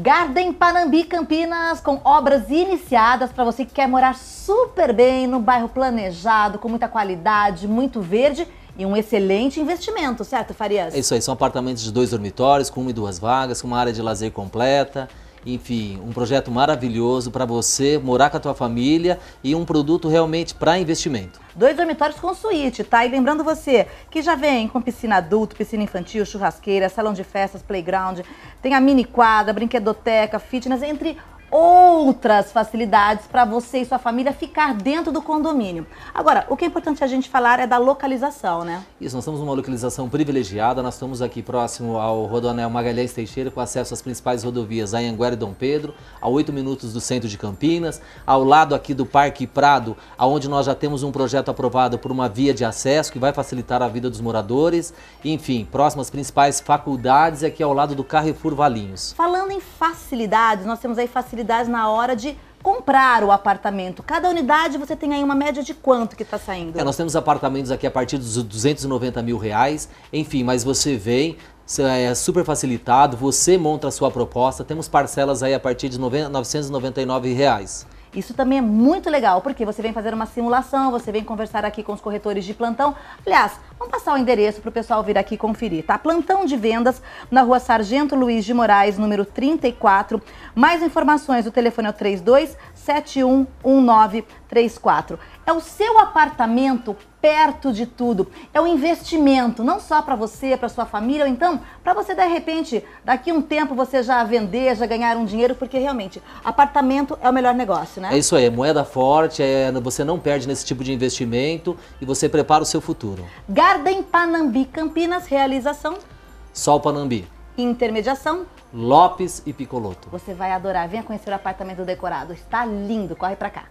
Garden Panambi Campinas, com obras iniciadas para você que quer morar super bem no bairro planejado, com muita qualidade, muito verde e um excelente investimento, certo, Farias? É isso aí, são apartamentos de dois dormitórios, com uma e duas vagas, com uma área de lazer completa. Enfim, um projeto maravilhoso para você morar com a tua família e um produto realmente para investimento. Dois dormitórios com suíte, tá? E lembrando você que já vem com piscina adulto, piscina infantil, churrasqueira, salão de festas, playground, tem a mini quadra, brinquedoteca, fitness, entre outras facilidades para você e sua família ficar dentro do condomínio. Agora, o que é importante a gente falar é da localização, né? Isso, nós estamos numa localização privilegiada, nós estamos aqui próximo ao Rodoanel Magalhães Teixeira, com acesso às principais rodovias Anhanguera e Dom Pedro, a 8 minutos do centro de Campinas, ao lado aqui do Parque Prado, onde nós já temos um projeto aprovado por uma via de acesso que vai facilitar a vida dos moradores, enfim, próximo às principais faculdades e aqui ao lado do Carrefour Valinhos. Falando em facilidades, nós temos aí facilidades na hora de comprar o apartamento. Cada unidade você tem aí uma média de quanto que está saindo? É, nós temos apartamentos aqui a partir dos 290 mil reais, enfim, mas você vem, é super facilitado, você monta a sua proposta, temos parcelas aí a partir de 999 reais. Isso também é muito legal, porque você vem fazer uma simulação, você vem conversar aqui com os corretores de plantão. Aliás, vamos passar o endereço para o pessoal vir aqui conferir, tá? Plantão de vendas na rua Sargento Luiz de Moraes, número 34. Mais informações, o telefone é o 32 711934. É o seu apartamento perto de tudo. É um investimento, não só para você, para sua família, ou então para você de repente, daqui um tempo você já vender, já ganhar um dinheiro, porque realmente apartamento é o melhor negócio, né? É isso aí, é moeda forte, é, você não perde nesse tipo de investimento e você prepara o seu futuro. Garden Panambi Campinas, realização Sol Panambi. Intermediação Lopes e Picoloto. Você vai adorar. Venha conhecer o apartamento decorado. Está lindo. Corre para cá.